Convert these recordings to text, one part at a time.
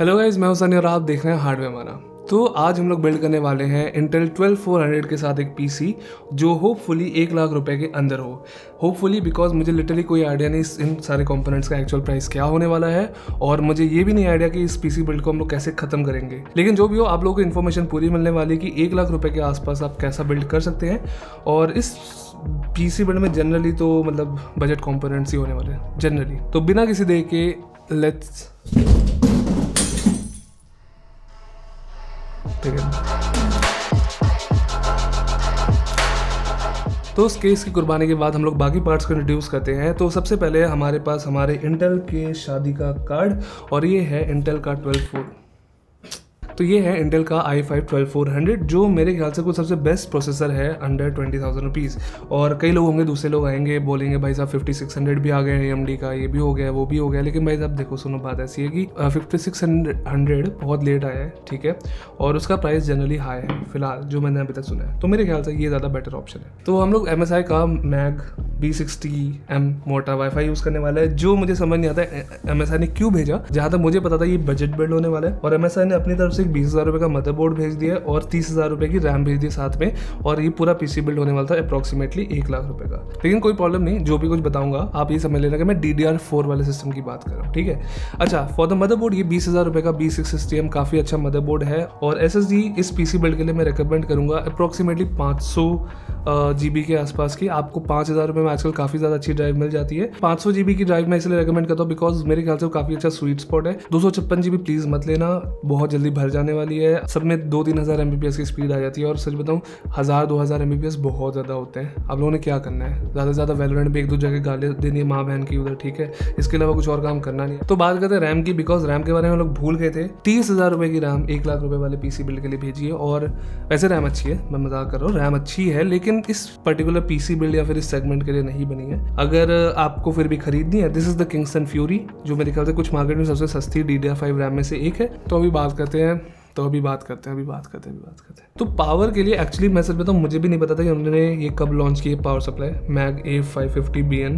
Hello guys मैं हुसैन और आप देख रहे हैं हार्डवेयर माना तो आज हम लोग बिल्ड करने वाले हैं इंटेल 12400 के साथ एक पीसी जो होपफुली एक लाख रुपए के अंदर हो। होपफुली बिकॉज़ मुझे लिटरली कोई आइडिया नहीं इन सारे कंपोनेंट्स का एक्चुअल प्राइस क्या होने वाला है, और मुझे ये भी नहीं आइडिया कि इस पीसी बिल्ड को हम लोग कैसे खत्म करेंगे। लेकिन जो भी हो, आप लोगों को इन्फॉर्मेशन पूरी मिलने वाली कि एक लाख रुपये के आसपास आप कैसा बिल्ड कर सकते हैं, और इस पीसी बिल्ड में जनरली तो मतलब बजट कॉम्पोनेंट्स ही होने वाले हैं जनरली तो बिना किसी दे के लेट्स है तो उस केस की कुर्बानी के बाद हम लोग बाकी पार्ट्स को इंट्रोड्यूस करते हैं। तो सबसे पहले हमारे पास हमारे इंटेल के शादी का कार्ड और ये है इंटेल का ट्वेल्व फोर तो ये है इंटेल का I five twelve four hundred जो मेरे ख्याल से कुछ सबसे बेस्ट प्रोसेसर है अंडर ट्वेंटी थाउज़ेंड रुपीज़ और कई लोग होंगे, दूसरे लोग आएँगे, बोलेंगे, भाई साहब फिफ्टी सिक्स हंड्रेड भी आ गए एम डी का, ये भी हो गया, वो भी हो गया। लेकिन भाई साहब, देखो, सुनो बात ऐसी है कि फिफ्टी सिक्स हंड्रेड बहुत लेट आया है, ठीक है? और उसका प्राइस जनरली हाई है, फ़िलहाल, जो मैंने अभी तक सुना है। तो मेरे ख्याल से ये ज़्यादा बेटर ऑप्शन है। तो हम लोग एम एस आई का मैग बी सिक्सटी एम मोटा वाईफाई यूज़ करने वाला है, जो मुझे समझ नहीं आता है एम ने क्यों भेजा? जहाँ तक मुझे पता था, ये बजट बिल्ड होने वाला है। और एम एस आई ने अपनी तरफ़ से बीस हज़ार रुपये का मदरबोर्ड भेज दिया और तीस हज़ार रुपये की रैम भेज दी साथ में, और ये पूरा पीसी बिल्ड होने वाला था अप्रॉक्सीमेटली एक लाख रुपए का। लेकिन कोई प्रॉब्लम नहीं, जो भी कुछ बताऊँगा, आप ये समझ लेना कि मैं डी वाले सिस्टम की बात कर रहा हूँ, ठीक है? अच्छा फॉर द मदरबोर्ड ये बीस हज़ार रुपये का बी सिक्स सिक्सटी काफ़ी अच्छा मदरबोर्ड है, और एस एस डी इस पी सी बिल्ड के लिए मैं रिकमेंड करूँगा अप्रॉक्सीमेटली पाँच सौ जी बी के आसपास की। आपको पाँच हज़ार रुपये में आजकल काफ़ी ज़्यादा अच्छी ड्राइव मिल जाती है। पाँच सौ जी बी की ड्राइव मैं इसलिए रिकमेंड करता हूँ बिकॉज़ मेरे ख्याल से काफ़ी अच्छा स्वीट स्पॉट है। दो सौ छप्पन जी बी प्लीज़ मत लेना, बहुत जल्दी भर जाने वाली है। सब में दो तीन हज़ार एम की स्पीड आ जाती है और सच बताऊँ, हज़ार, दो हज़ार एम बहुत ज़्यादा होते हैं। आप लोगों ने क्या करना है? ज़्यादा से ज़्यादा वेलोरेंट भी एक दो जगह गाली देनी है, माँ बहन की उधर, ठीक है? इसके अलावा कुछ और काम करना नहीं तो बात करते हैं रैम की बिकॉज़ रैम के बारे में लोग भूल गए थे। तीस हज़ार रुपये की रैम एक लाख रुपये वाले पीसी बिल्ड के लिए भेजिए और वैसे रैम अच्छी है, मैं मज़ाक कर रहा हूँ रैम अच्छी है, लेकिन इस पर्टिकुलर पीसी बिल्ड या फिर इस सेगमेंट के लिए नहीं बनी है। अगर आपको फिर भी खरीदनी है this is the Kingston Fury जो मेरे ख्याल से कुछ मार्केट में सबसे सस्ती डी डी रैम में से एक है। तो अभी बात करते हैं तो अभी बात करते हैं, अभी बात करते हैं, अभी बात करते हैं। तो पावर के लिए एक्चुअली मैं सच बताऊँ मुझे भी नहीं पता था कि उन्होंने ये कब लॉन्च किया power supply Mag A five fifty B N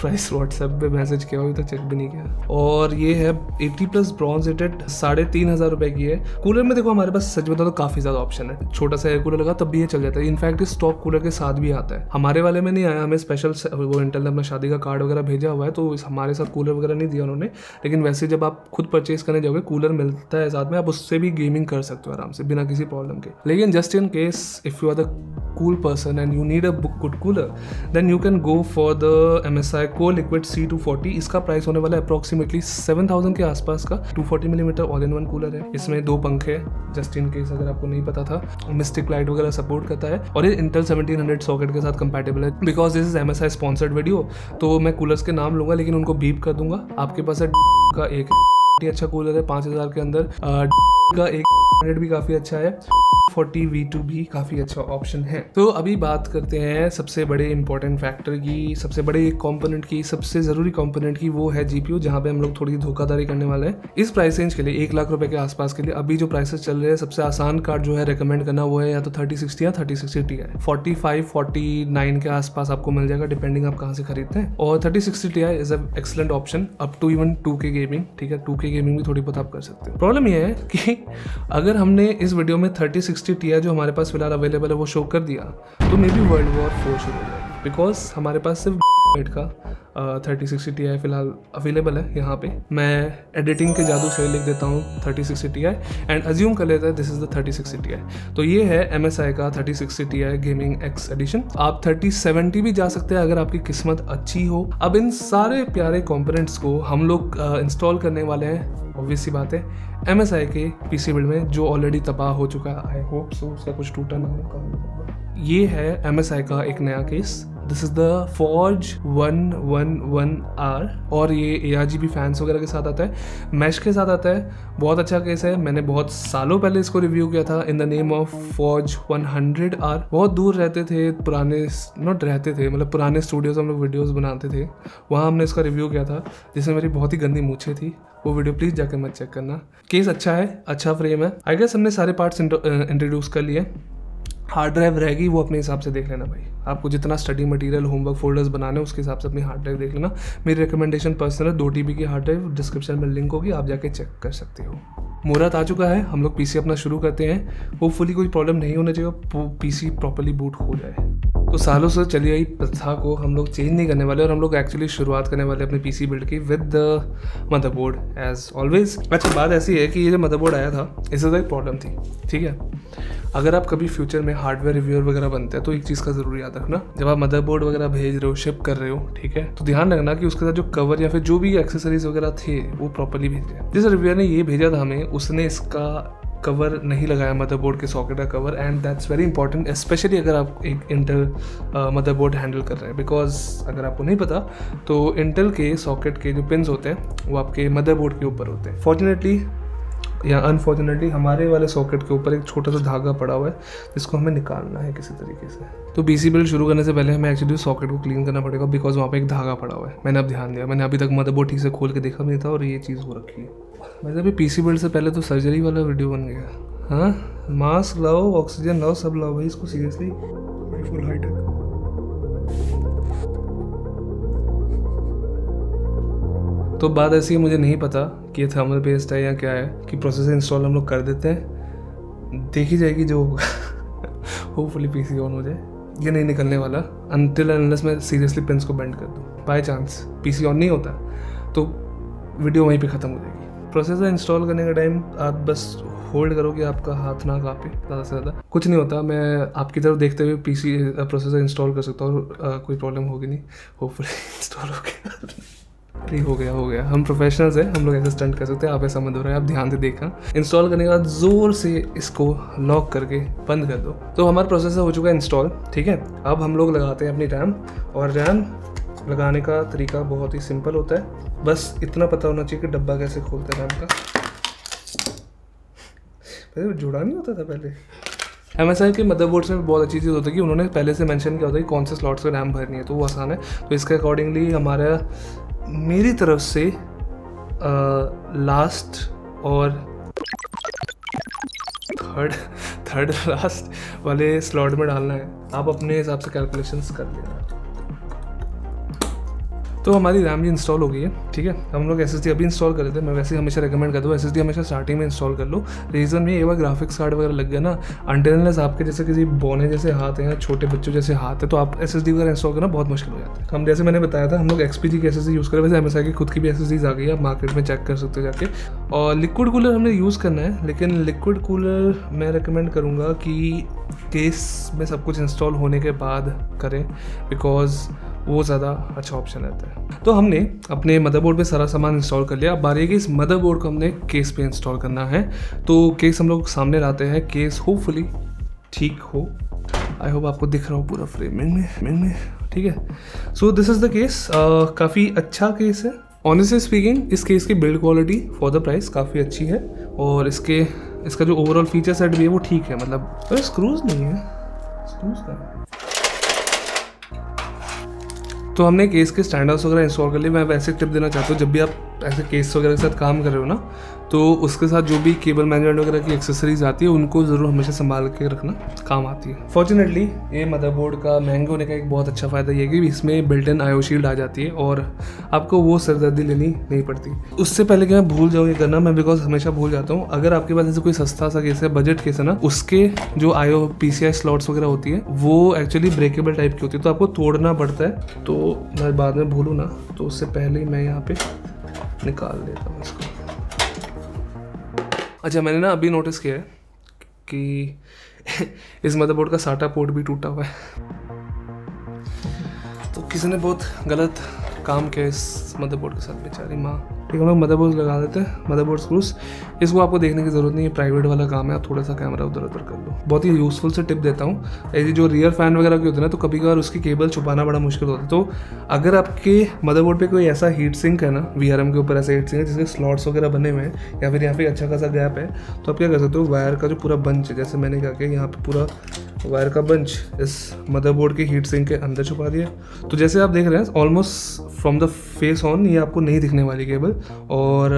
price WhatsApp पे मैसेज किया, अभी तक चेक भी नहीं किया। और ये है एटी प्लस ब्रॉन्ज रेटेड साढ़े तीन हज़ार रुपये की है। कूलर में देखो हमारे पास सच बताओ तो काफ़ी ज़्यादा ऑप्शन है। छोटा सा एयर कूलर लगा तब भी ये चल जाता है। इनफैक्ट स्टॉक कूलर के साथ भी आता है। हमारे वाले में नहीं आया, हमें स्पेशल वो इंटेल ने अपना शादी का कार्ड वगैरह भेजा हुआ है तो हमारे साथ कूलर वगैरह नहीं दिया उन्होंने। लेकिन वैसे जब आप खुद परचेज करने जाओगे कूलर मिलता है साथ में, आप उससे भी गेमिंग कर सकते हो आराम से, बिना किसी प्रॉब्लम के। लेकिन just in case if you are the cool person and you need a book good cooler then you can go for the M S I को लिक्विड सी टू फोर्टी इसका प्राइस होने वाला है approximately seven thousand के आसपास का। Two forty millimetre all in one cooler है। इसमें दो पंखे जस्ट इन केस अगर आपको नहीं पता था। मिस्टिक लाइट वगैरह सपोर्ट करता है। और ये इंटेल सेवनटीन हंड्रेड सॉकेट के साथ कंपेटेबल है। Because this is M S I sponsored video तो मैं कूलर्स के नाम लूँगा, लेकिन उनको बीप कर दूँगा। आपके पास है का एक अच्छा कूलर है, पाँच हज़ार के अंदर। का एक भी काफ़ी अच्छा है। फोर्टी वी टू भी काफ़ी अच्छा ऑप्शन है। तो अभी बात करते हैं सबसे बड़े इंपॉर्टेंट फैक्टर की, सबसे बड़े कंपोनेंट की, सबसे ज़रूरी कंपोनेंट की वो है जीपीयू जहाँ पे हम लोग थोड़ी धोखाधड़ी करने वाले हैं। इस प्राइस रेंज के लिए, एक लाख रुपए के आसपास के लिए अभी जो प्राइसेस चल रहे हैं, सबसे आसान कार्ड जो है रिकमेंड करना वो है या तो थर्टी सिक्सटी या thirty sixty T I forty five forty nine के आसपास आपको मिल जाएगा डिपेंडिंग आप कहाँ से खरीदते हैं। और thirty sixty T I is a excellent option up to even two K gaming ठीक है? टू के गेमिंग भी थोड़ी बहुत आप कर सकते हैं। प्रॉब्लम ये है कि अगर हमने इस वीडियो में थर्टी सिक्सटी टी जो हमारे पास फ़िलहाल अवेलेबल है, वो शो कर दिया तो may be world war four शुरू हो जाएगी। बिकॉज़ हमारे पास सिर्फ़ का थर्टी सिक्सटी टी आई फ़िलहाल अवेलेबल है यहाँ पे। मैं एडिटिंग के जादू से लिख देता हूँ thirty sixty T I and assume कर लेते हैं this is the thirty sixty T I तो ये है एम एस आई का thirty sixty T I gaming X edition आप थर्टी सेवेंटी भी जा सकते हैं अगर आपकी किस्मत अच्छी हो। अब इन सारे प्यारे कॉम्पोनेंट्स को हम लोग इंस्टॉल करने वाले हैं ऑब्वियस सी बात है एम एस आई के पी सी बिल्ड में जो ऑलरेडी तबाह हो चुका है। आई होप सो उसका कुछ टूटा ना होगा ये है एम एस आई का एक नया case this is the Forge one one one R और ये A R G B fans वगैरह के साथ आता है। मैश के साथ आता है। बहुत अच्छा केस है। मैंने बहुत सालों पहले इसको रिव्यू किया था। In the name of Forge one hundred R बहुत दूर रहते थे पुराने नॉट रहते थे मतलब पुराने स्टूडियोज हम लोग वीडियोज़ बनाते थे। वहाँ हमने इसका रिव्यू किया था, जिसमें मेरी बहुत ही गंदी मूछे थी। वो वीडियो प्लीज़ जाके मत चेक करना। केस अच्छा है अच्छा फ्रेम है। आई गेस हमने सारे पार्ट्स इंट्रोड्यूस कर लिए। हार्ड ड्राइव रहेगी, वो अपने हिसाब से देख लेना भाई। आपको जितना स्टडी मटेरियल होमवर्क फोल्डर्स बनाने उसके हिसाब से अपनी हार्ड ड्राइव देख लेना। मेरी रिकमेंडेशन पर्सनल दो टीबी की हार्ड ड्राइव डिस्क्रिप्शन में लिंक होगी, आप जाके चेक कर सकते हो। मुहूर्त आ चुका है, हम लोग पीसी अपना शुरू करते हैं। होपफुली कोई प्रॉब्लम नहीं होना चाहिए वो पीसी प्रॉपरली बूट हो जाए। तो सालों से चली आई प्रथा को हम लोग चेंज नहीं करने वाले और हम लोग एक्चुअली शुरुआत करने वाले अपने पीसी बिल्ड की with the motherboard as always अच्छा बात ऐसी है कि ये जो मदरबोर्ड आया था इससे तो एक प्रॉब्लम थी, ठीक है? अगर आप कभी फ्यूचर में हार्डवेयर रिव्यूअर वगैरह बनते हैं तो एक चीज़ का ज़रूर याद रखना। जब आप मदरबोर्ड वगैरह भेज रहे हो शिप कर रहे हो, ठीक है? तो ध्यान रखना कि उसके साथ जो कवर या फिर जो भी एक्सेसरीज वगैरह थे, वो प्रॉपरली भेजे जिस रिव्यूअर ने ये भेजा था हमें, उसने इसका कवर नहीं लगाया मदरबोर्ड के सॉकेट का cover and that's very important specially अगर आप एक इंटर मदरबोर्ड हैंडल कर रहे हैं। बिकॉज़ अगर आपको नहीं पता तो इंटेल के सॉकेट के जो पिन होते हैं, वो आपके मदरबोर्ड के ऊपर होते हैं। फॉर्चुनेटली या अनफॉर्चुनेटली हमारे वाले सॉकेट के ऊपर एक छोटा सा धागा पड़ा हुआ है, जिसको हमें निकालना है किसी तरीके से। तो पीसी बिल्ड शुरू करने से पहले हमें एक्चुअली सॉकेट को क्लीन करना पड़ेगा बिकॉज़ वहाँ पे एक धागा पड़ा हुआ है। मैंने अब ध्यान दिया, मैंने अभी तक मदरबोर्ड ठीक से खोल के देखा नहीं था और ये चीज़ हो रखी है। वैसे अभी पीसी बिल्ड से पहले तो सर्जरी वाला वीडियो बन गया। हाँ? मास्क लाओ ऑक्सीजन लाओ, सब लाओ भाई, इसको सीरियसली फुल हाईटेक तो बात ऐसी है, मुझे नहीं पता। कि ये थर्मल पेस्ट है या क्या है, कि प्रोसेसर इंस्टॉल हम लोग कर देते हैं। देखी जाएगी जो होपफुली पीसी ऑन हो जाए। ये नहीं निकलने वाला। अनटिल अनलेस मैं सीरियसली पेंस को बैंड कर दूँ। बाय चांस पीसी ऑन नहीं होता तो वीडियो वहीं पे ख़त्म हो जाएगी। प्रोसेसर इंस्टॉल करने का टाइम आप बस होल्ड करो कि आपका हाथ ना कापे, ज़्यादा से ज़्यादा। कुछ नहीं होता, मैं आपकी तरफ़ देखते हुए पीसी प्रोसेसर इंस्टॉल कर सकता हूँ कोई प्रॉब्लम होगी नहीं। होपफुली इंस्टॉल हो गया। अरे हो गया हो गया। हम प्रोफेशनल्स हैं, हम लोग ऐसे स्टंट कर सकते हैं, आप ऐसा मत हो रहे हैं आप ध्यान से देखना। इंस्टॉल करने के बाद ज़ोर से इसको लॉक करके बंद कर दो। तो हमारा प्रोसेसर हो चुका है इंस्टॉल ठीक है? अब हम लोग लगाते हैं अपनी रैम और रैम लगाने का तरीका बहुत ही सिंपल होता है। बस इतना पता होना चाहिए कि डब्बा कैसे खोलते हैं रैम का। पहले जुड़ा नहीं होता था पहले। एम एस आई के मदरबोर्ड्स में बहुत अच्छी चीज़ होती है कि उन्होंने पहले से मेंशन किया होता है कि कौन से स्लॉट्स में रैम भरनी है तो वो आसान है। तो इसके अकॉर्डिंगली हमारा मेरी तरफ़ से लास्ट और थर्ड थर्ड लास्ट वाले स्लॉट में डालना है। आप अपने हिसाब से कैलकुलेशंस कर लेना। तो हमारी रैम भी इंस्टॉल हो गई है, ठीक है? हम लोग एसएसडी अभी इंस्टॉल कर रहे थे, मैं वैसे हमेशा रिकमेंड करता हूँ एस हमेशा स्टार्टिंग में इंस्टॉल कर लो। रीज़न में ये बार ग्राफिक्स कार्ड वगैरह लग गया ना अंटेनलेस आपके जैसे किसी बोने जैसे हाथ हैं छोटे बच्चों जैसे हाथ है तो आप एसएसडी वगैरह इंस्टॉल करना बहुत मुश्किल हो जाता है। हम जैसे मैंने बताया था, हम लोग एक्सपी की एस यूज़ करें वैसे एम की खुद की भी एस आ गई है, आप मार्केट में चेक कर सकते हो जाके। और लिक्विड कूलर हमने यूज़ करना है, लेकिन लिक्विड कूलर मैं रिकमेंड करूँगा कि केस में सब कुछ इंस्टॉल होने के बाद करें बिकॉज़ वो ज़्यादा अच्छा ऑप्शन रहता है। तो हमने अपने मदरबोर्ड पे सारा सामान इंस्टॉल कर लिया। अब बारी कि इस मदरबोर्ड को हमने केस पे इंस्टॉल करना है। तो केस हम लोग सामने लाते हैं। केस होपफुली ठीक हो। आई होप आपको दिख रहा हो पूरा फ्रेमिंग में फ्रेमिंग में। ठीक है। So this is the case काफ़ी अच्छा केस है। ऑनेस्टली स्पीकिंग इस केस की build quality for the price काफ़ी अच्छी है। और इसके, इसका जो ओवरऑल फीचर सेट भी है, वो ठीक है। मतलब स्क्रूज नहीं है। स्क्रूज का है? तो हमने केस के स्टैंडर्ड्स वगैरह इंस्टॉल कर लिए। मैं वैसे टिप देना चाहता हूँ, जब भी आप ऐसे केस वगैरह के साथ काम कर रहे हो ना तो उसके साथ जो भी केबल मैनेजमेंट वगैरह की एक्सेसरीज आती है, उनको ज़रूर हमेशा संभाल के रखना काम आती है। फॉर्चुनेटली ये मदरबोर्ड का महँगे होने का एक बहुत अच्छा फ़ायदा ये कि इसमें बिल्ट इन आयो शील्ड आ जाती है और आपको वो सरदर्दी लेनी नहीं पड़ती। उससे पहले कि मैं भूल जाऊँ ये करना, मैं बिकॉज़ हमेशा भूल जाता हूँ, अगर आपके पास ऐसे कोई सस्ता सा केस है बजट केस है ना, उसके जो आयो पी स्लॉट्स वगैरह होती है, वो एक्चुअली ब्रेकेबल टाइप की होती है तो आपको तोड़ना पड़ता है तो मैं बाद में भूलूँ ना तो उससे पहले ही मैं यहाँ पे निकाल लेता हूँ इसको। अच्छा मैंने ना अभी नोटिस किया है कि इस मदरबोर्ड का साटा पोर्ट भी टूटा हुआ है। तो किसी ने बहुत गलत काम किया इस मदरबोर्ड के साथ, बेचारी माँ। ठीक है, हम लोग मदरबोर्ड लगा देते हैं मदरबोर्ड स्क्रूज इसको आपको देखने की ज़रूरत नहीं है प्राइवेट वाला काम है, आप थोड़ा सा कैमरा उधर उधर कर लो। बहुत ही यूज़फुल से टिप देता हूँ। ऐसी जो रियर फ़ैन वगैरह की होती है ना तो कभी कभार उसकी केबल छुपाना बड़ा मुश्किल होता है। तो अगर आपके मदरबोर्ड पे कोई ऐसा हीट सिंक है ना वीआरएम के ऊपर ऐसा हीट सिंक है, जिसके स्लॉट्स वगैरह बने हुए हैं, या फिर यहाँ पे अच्छा खासा गैप है तो आप क्या कर सकते हो वायर का जो पूरा बंच है, जैसे मैंने क्या किया यहाँ पे पूरा वायर का बंच इस मदरबोर्ड के हीट सिंक के अंदर छुपा दिया। तो जैसे आप देख रहे हैं almost from the face on ये आपको नहीं दिखने वाली केबल और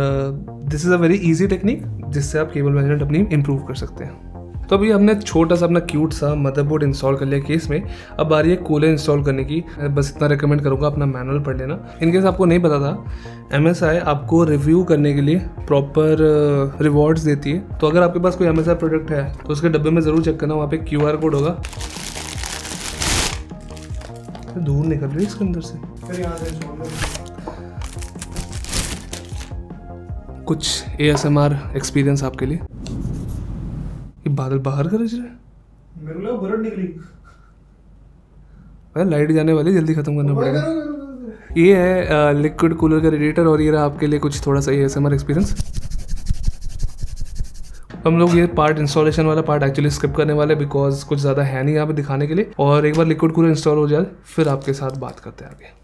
this is a very easy technique जिससे आप केबल मैनेजमेंट अपनी इम्प्रूव कर सकते हैं। तो अभी हमने छोटा सा अपना क्यूट सा मदरबोर्ड इंस्टॉल कर लिया केस में। अब आ रही है कूलर इंस्टॉल करने की। बस इतना रिकमेंड करूँगा, अपना मैनुअल पढ़ लेना। इनकेस आपको नहीं पता था एमएसआई आपको रिव्यू करने के लिए प्रॉपर रिवॉर्ड्स देती है। तो अगर आपके पास कोई एमएसआई प्रोडक्ट है तो उसके डब्बे में ज़रूर चेक करना, वहाँ पे क्यूआर कोड होगा। दूर निकल रही है इसके अंदर से। कुछ A S M R experience आपके लिए? ये बादल बाहर गरज रहे मेरे को निकली। हैं लाइट जाने वाली है, जल्दी खत्म करना पड़ेगा। ये है लिक्विड कूलर का रेडिएटर और ये रहा आपके लिए कुछ थोड़ा सा A S M R experience हम लोग ये पार्ट इंस्टॉलेशन वाला पार्ट एक्चुअली स्किप करने वाले बिकॉज़ कुछ ज़्यादा है नहीं यहाँ पे दिखाने के लिए। और एक बार लिक्विड कूलर इंस्टॉल हो जाए फिर आपके साथ बात करते हैं आगे।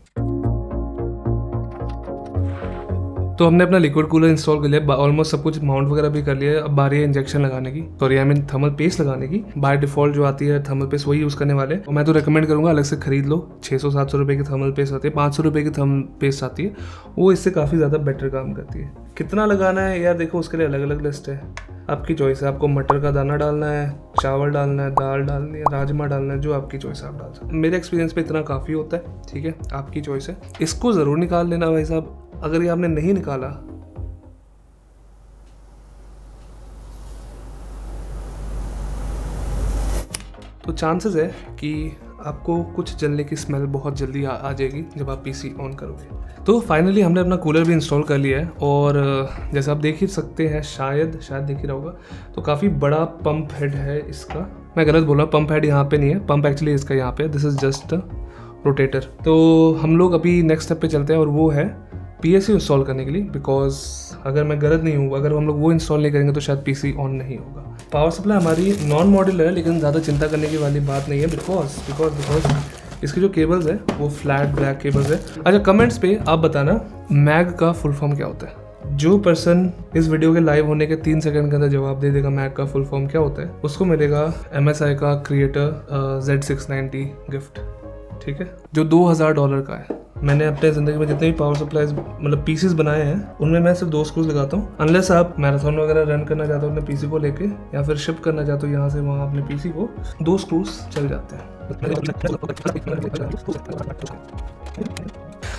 तो हमने अपना लिक्विड कूलर इंस्टॉल कर लिया ऑलमोस्ट सब कुछ माउंट वगैरह भी कर लिया, अब बारी है इंजेक्शन लगाने की। Sorry I mean thermal paste लगाने की। बाय डिफ़ॉल्ट जो आती है थर्मल पेस्ट वही यूज़ करने वाले। और मैं तो रिकमेंड करूँगा, अलग से खरीद लो। छः सौ, सात सौ रुपये की थर्मल पेस्ट आती है, पाँच सौ रुपये की थर्मल पेस्ट आती है। वो इससे काफ़ी ज़्यादा बेटर काम करती है। कितना लगाना है? यार देखो, उसके लिए अलग अलग लिस्ट है। आपकी चॉइस है, आपको मटर का दाना डालना है, चावल डालना है, दाल डालनी है, राजमा डालना है, जो आपकी चॉइस है, आप डाल सकते मेरे एक्सपीरियंस पे इतना काफ़ी होता है, ठीक है? आपकी चॉइस है। इसको ज़रूर निकाल लेना भाई साहब। अगर ये आपने नहीं निकाला तो चांसेस है कि आपको कुछ जलने की स्मेल बहुत जल्दी आ, आ जाएगी जब आप पीसी ऑन करोगे। तो फाइनली हमने अपना कूलर भी इंस्टॉल कर लिया है और जैसे आप देख ही सकते हैं शायद शायद देख ही रहा होगा तो काफ़ी बड़ा पंप हेड है इसका। मैं गलत बोल रहा हूँ पंप हेड यहाँ पे नहीं है पंप एक्चुअली इसका यहाँ पे दिस इज़ जस्ट रोटेटर तो हम लोग अभी नेक्स्ट स्टेप पे चलते हैं और वो है पी एस इंस्टॉल करने के लिए बिकॉज़ अगर मैं गलत नहीं हूँ, अगर हम लोग वो इंस्टॉल नहीं करेंगे तो शायद पीसी ऑन नहीं होगा। पावर सप्लाई हमारी नॉन मॉडल है, लेकिन ज़्यादा चिंता करने की वाली बात नहीं है बिकॉज़ बिकॉज़ बिकॉज़ इसके जो केबल्स है, वो फ्लैट ब्लैक केबल्स है। अच्छा कमेंट्स पे आप बताना मैग का फुल फॉर्म क्या होता है? जो पर्सन इस वीडियो के लाइव होने के तीन सेकंड के अंदर जवाब दे देगा मैग का फुल फॉर्म क्या होता है, उसको मिलेगा एमएसआई का क्रिएटर जेड सिक्स गिफ्ट ठीक है? जो दो हज़ार डॉलर का है। मैंने अपने ज़िंदगी में जितने भी पावर सप्लाईज मतलब पीसीस बनाए हैं, उनमें मैं सिर्फ़ दो स्क्रूज लगाता हूँ। अनलेस आप मैराथन वगैरह रन करना चाहते हो अपने पीसी को लेके, या फिर शिफ्ट करना चाहते हो यहाँ से वहाँ अपने पीसी को, दो स्क्रूज चल जाते हैं।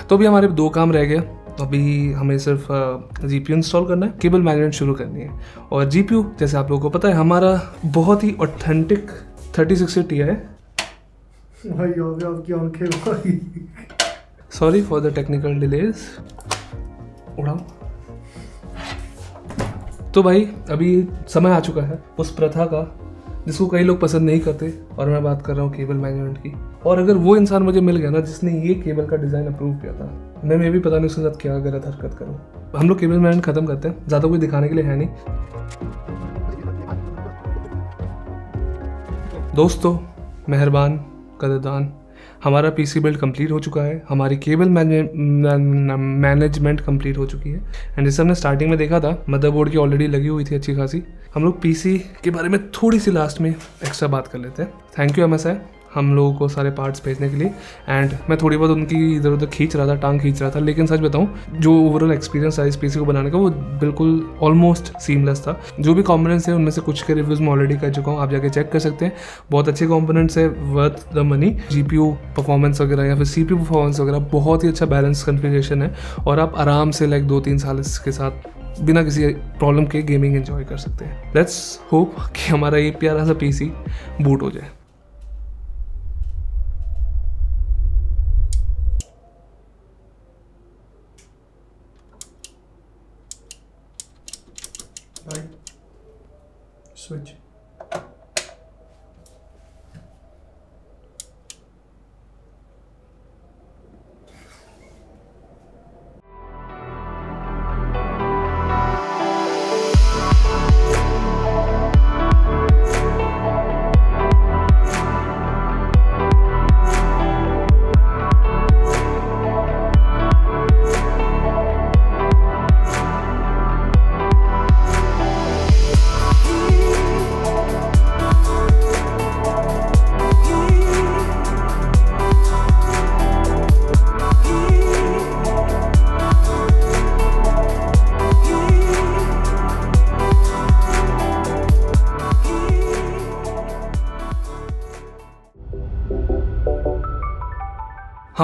तो अभी हमारे दो काम रह गए। अभी हमें सिर्फ़ जी पी इंस्टॉल करना है केबल मैग्नेट शुरू करनी है। और जी पी जैसे आप लोगों को पता है, हमारा बहुत ही ऑथेंटिक थर्टी सिक्सटी टी है। भाई आपकी आँखें sorry for the technical delays उड़ाओ। तो भाई, अभी समय आ चुका है उस प्रथा का, जिसको कई लोग पसंद नहीं करते, और मैं बात कर रहा हूँ केबल मैनेजमेंट की। और अगर वो इंसान मुझे मिल गया ना, जिसने ये केबल का डिज़ाइन अप्रूव किया था, मैं मैं भी पता नहीं उसके साथ क्या गलत हरकत करूँ। हम लोग केबल मैनेजमेंट ख़त्म करते हैं, ज़्यादा कोई दिखाने के लिए है नहीं। दोस्तों, मेहरबान, कदरदान। हमारा पीसी बिल्ड कंप्लीट हो चुका है, हमारी केबल मैनेजमेंट कंप्लीट हो चुकी है। एंड जैसे हमने स्टार्टिंग में देखा था मदरबोर्ड की ऑलरेडी लगी हुई थी अच्छी खासी। हम लोग पीसी के बारे में थोड़ी सी लास्ट में एक्स्ट्रा बात कर लेते हैं। Thank you M S I हम लोगों को सारे पार्ट्स भेजने के लिए। एंड मैं थोड़ी बहुत उनकी इधर उधर खींच रहा था, टांग खींच रहा था, लेकिन सच बताऊँ, जो ओवरऑल एक्सपीरियंस था इस पीसी को बनाने का, वो बिल्कुल ऑलमोस्ट सीमलेस था। जो भी कॉम्पोनेंट्स है, उनमें से कुछ के रिव्यूज़ मैं ऑलरेडी कर चुका हूँ, आप जाके चेक कर सकते हैं। बहुत अच्छे कॉम्पोनेंट्स है वर्थ द मनी जी परफॉर्मेंस वगैरह या फिर सी परफॉर्मेंस वगैरह, बहुत ही अच्छा बैलेंस कन्फिग्रेशन है। और आप आराम से लाइक दो तीन साल इसके साथ बिना किसी प्रॉब्लम के गेमिंग एंजॉय कर सकते हैं। लेट्स होप कि हमारा ये प्यारा सा पीसी बूट हो जाए। भाई स्विच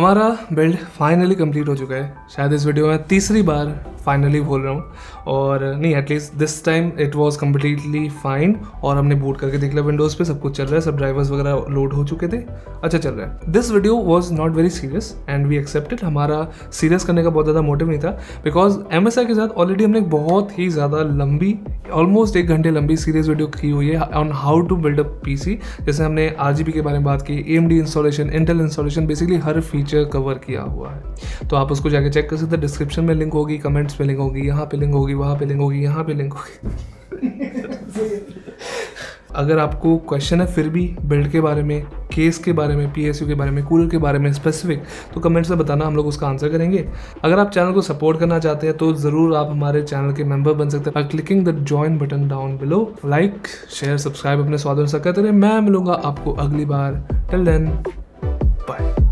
हमारा बिल्ड फाइनली कंप्लीट हो चुका है। शायद इस वीडियो में तीसरी बार फाइनली बोल रहा हूँ। और नहीं at least this time it was completely fine और हमने बूट करके देख लिया विंडोज़ पे, सब कुछ चल रहा है, सब ड्राइवर्स वगैरह लोड हो चुके थे। अच्छा चल रहा है। This video was not very serious and we accepted हमारा सीरियस करने का बहुत ज़्यादा मोटिव नहीं था बिकॉज़ एम एस आई के साथ ऑलरेडी हमने बहुत ही ज़्यादा लंबी ऑलमोस्ट एक घंटे लंबी सीरियस वीडियो की हुई है on how to build up P जैसे हमने आर जी बी के बारे में बात की M D installation Intel installation basically हर फीचर कवर किया हुआ है। तो आप उसको जाके चेक कर सकते हैं डिस्क्रिप्शन में लिंक होगी कमेंट्स पे लिंक होगी, यहाँ पे लिंक होगी, वहाँ पे लिंक होगी, यहाँ पे लिंक होगी। अगर आपको क्वेश्चन है, फिर भी बिल्ड के बारे में केस के बारे में पीएसयू के बारे में कूलर के बारे में स्पेसिफिक तो कमेंट्स में बताना, हम लोग उसका आंसर करेंगे। अगर आप चैनल को सपोर्ट करना चाहते हैं तो ज़रूर आप हमारे चैनल के मेंबर बन सकते हैं clicking the join button down below like share subscribe अपने स्वाद और करते रहे। मैं मिलूँगा आपको अगली बार। Till then bye